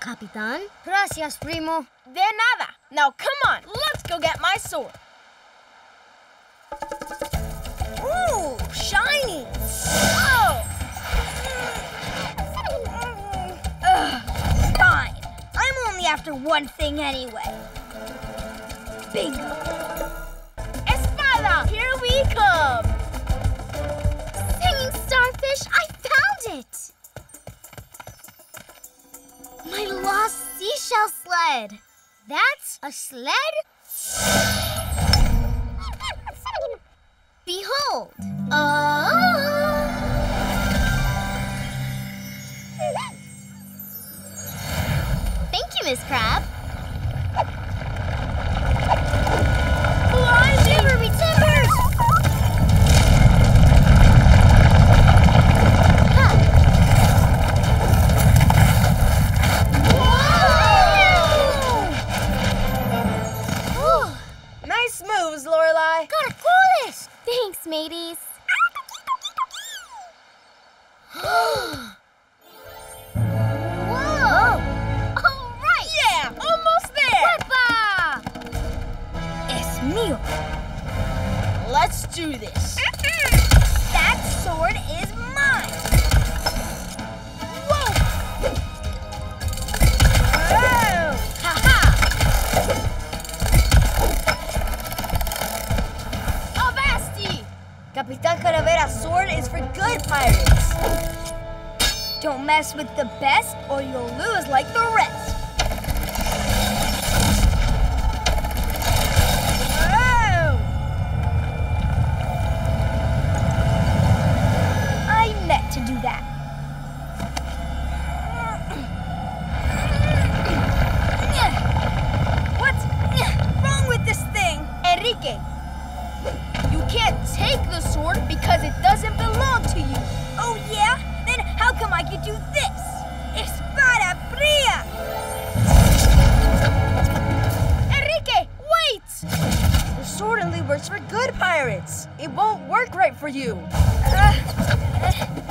Capitán. Gracias, primo. De nada. Now come on, let's go get my sword. Ooh, shiny. Oh. Ugh, fine. I'm only after one thing anyway. Bingo. Espada, here we come. That's a sled? Behold. Oh. Thank you, Miss Crab. Do this. That sword is mine. Whoa. Oh. Avasti! Capitán Calavera's sword is for good pirates. Don't mess with the best or you'll lose like the do this? Espada fria! Enrique, wait! The sword only works for good pirates. It won't work right for you. Uh, espada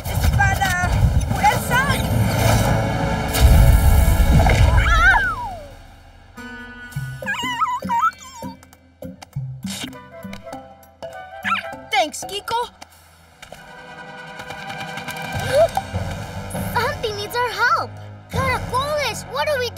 what do we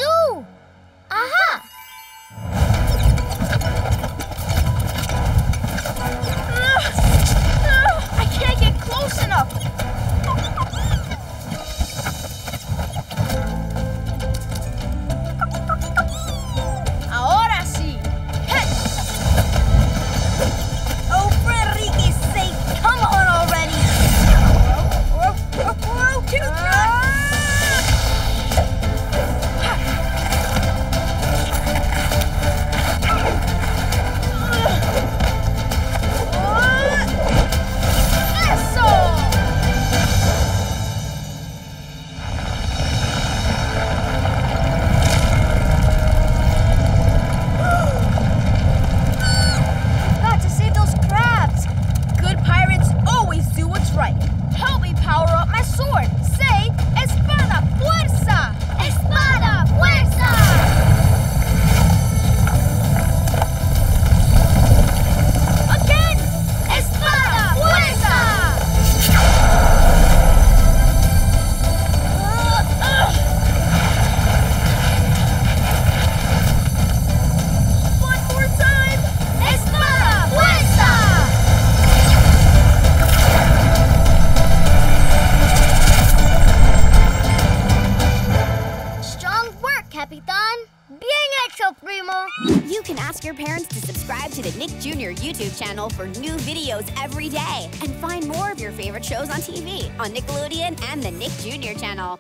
parents to subscribe to the Nick Jr. YouTube channel for new videos every day and find more of your favorite shows on TV on Nickelodeon and the Nick Jr. channel.